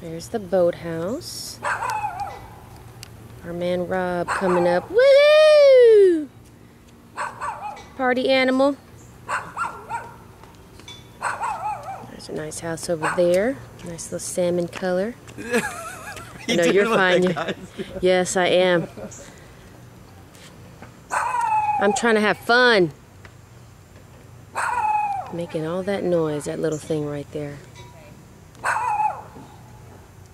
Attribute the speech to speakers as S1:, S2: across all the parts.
S1: There's the boathouse. Our man Rob coming up. Woohoo! Party animal. There's a nice house over there. Nice little salmon color. I know you're fine. You're- yes, I am. I'm trying to have fun. Making all that noise, that little thing right there.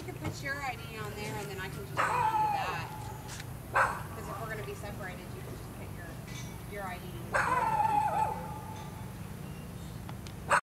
S1: you
S2: can put your ID on there and then I can just go to that. Because
S1: if we're going
S2: to be separated, you can just put your, your ID